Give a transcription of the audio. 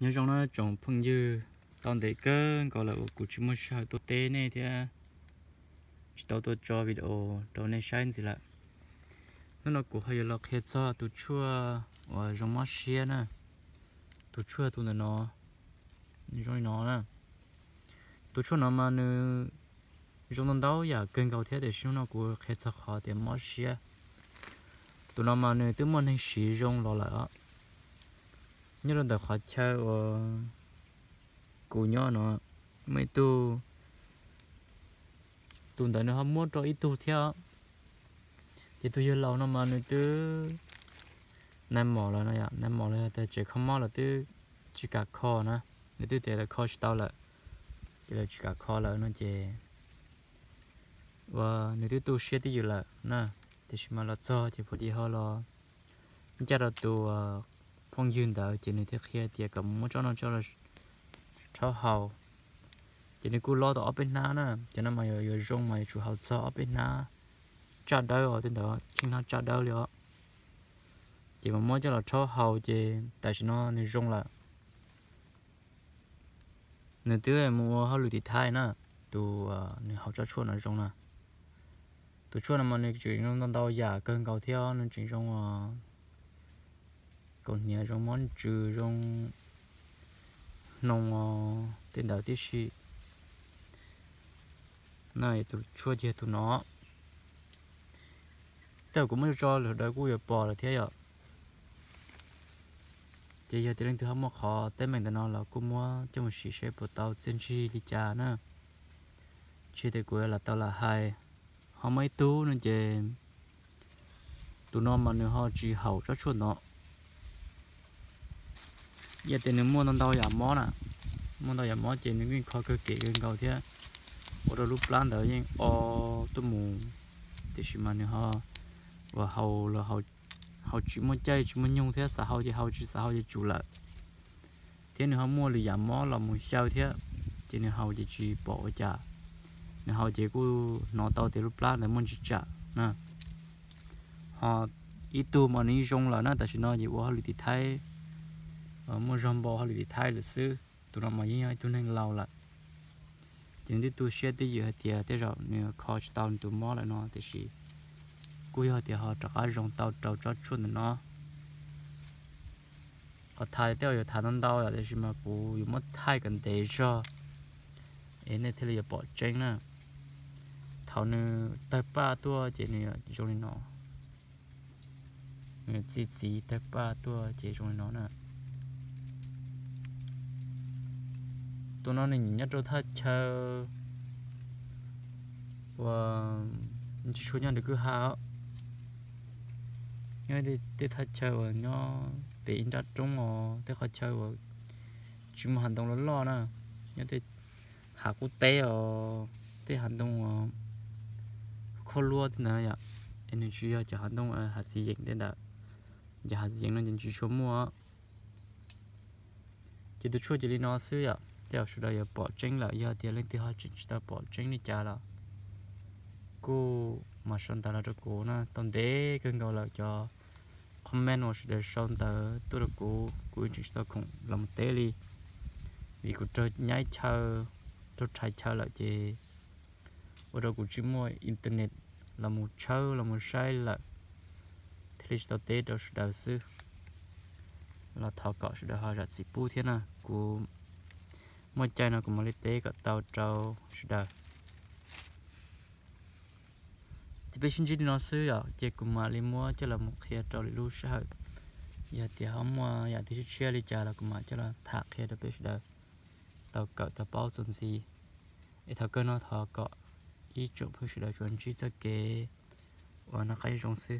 nhớ trong nó trồng phong dư, tao thể cơ gọi là của chúng mình sao tôi tê này thì chỉ tao tôi cho video, tao này shine gì lại. Nó là của hay là khi cho tôi chua và trong mắt xe nè tôi chua tôi là nó. Rồi nó nè tôi chua nó mà nữa trong đó đâu ya gần cầu thế để xem nó của khi cho họ để mắt xe tôi nó mà nữa tôi muốn hình sử dụng lo lại nhớ lần đầu họ chơi ờ, và cụ nhỏ nó, mấy tu tu đó nó không muốn cho ít tu theo. Thì tôi lâu nó mà nó tôi nem mỏ là nó ạ, nem mỏ là tôi chỉ không mỏ là tôi chỉ cả kho nè nếu tôi để là kho tao là chỉ là chỉ cả kho là nó chỉ và nếu tôi tu sửa thì là nè thì mà là cho, thì phải đi họ là chắc là tu ờ, phong duyên đạo chỉ nên thế kia thì cầm muốn cho nó cho là cho hậu chỉ nên cứ lo đó bên na nè cho nên mà giờ rong mà chủ hậu cho ở bên na chặt đâu rồi trên đó chính nó chặt đâu rồi, chỉ mà muốn cho là cho hậu chỉ tại sao nó nên rong là nên thứ mua hậu lụi thì thay nè tu nên hậu cho chua nó rong nè tu chua nó mà nên chuyện nó đau giả cơn cầu theo nên chuyện rong à còn nhà rong món trừ rong nông ờ, tên đầu tiết sĩ này, tụi chua chơi tụi nó. Tao cũng mới cho là đời của bò là thế ạ. Chỉ giờ tiền từ hôm mà khó tên mình nó là cũng mua cho một sĩ sẽ bộ tàu chân chi đi cha nữa. Chỉ để của là tao là hai, họ mấy tú nên chỉ tụi nó mà nếu họ chỉ hậu cho chuột nó giờ tiền mua nó đâu giảm mỏ nè, mua đâu giảm mỏ chỉ những cái khó cơ kỹ cái cầu thế. Ở đâu lúc lan đó nhưng ô tôi mù. Thì chỉ mà nữa ha, và hậu là hậu hậu chỉ muốn chơi chỉ muốn nhung thế sợ hậu thì hậu chỉ sợ hậu thì chủ lại thế nếu họ mua là giảm mỏ là một sao thế. Chỉ nếu hậu thì chỉ bỏ trả. Nếu hậu chỉ cứ nó tao thì lúc lan là muốn chỉ trả nè. Họ ít tu mà ní dùng là nó tại vì nó gì quá họ thì thấy Ờ, mua rong bò hay là thay là sư tụi nó mà yên nhau, tụi nên lâu lại chính thì tụi xe tới giờ thì tới rồi nếu khó tao tụi mò lại nó, thì gì cuối họ thì họ trả cái rong tao, trâu cho chuột nó. Họ thay tiêu rồi thay nó đau rồi thì mà cũng dùng mất thay cần để cho. Em này thì là bỏ tranh nè thảo nữ tay ba tua chỉ này dùng nó. Chỉ chỉ tay ba tua chỉ dùng nó nè. Tụi nó này nhất rồi thật chờ và chỉ số nhau được cứ hao nhớ đi đi thật chờ và nó bị in ra trúng mà để họ chờ và chúng hành động lớn lo nè. Nhớ đi, hạ quốc tế ở để hành động ờ, khó lúa thì nào vậy anh chỉ hành động ở hạt gì dịch đến đó giờ hạt gì nó chỉ số mua. Chỉ được chỗ chỉ đi nó xưa vậy dạ theo sự đời bỏ tranh là giờ thì lên thì họ chỉ ta bỏ tranh đi trả là cô mà son ta là được cô na tông đế cần gọi là cho comment hoặc để son ta tôi được cô cô chỉ ta cũng làm tế đi vì cô chơi nhảy chờ cho chạy chờ là chị ở đâu cũng chỉ mua internet là một chờ là một sai là thì ta tế đó sự đời sư là thọ cọ sự đời họ ra chỉ bu thế nào cô một chai nó cũng mới tế có tàu trâu đã thì bây giờ nó xưa à chỉ cũng mà đi mua cho là một khi trâu đi lưu sợ giờ thì không mà ờ, giờ thì chia đi trả là cũng mà cho là thạc khi đó bây giờ tàu cỡ tàu bao chuẩn gì để thằng cơ nó thọ cọ ý chụp bây giờ chuẩn chỉ cho kế và nó khai trong xưa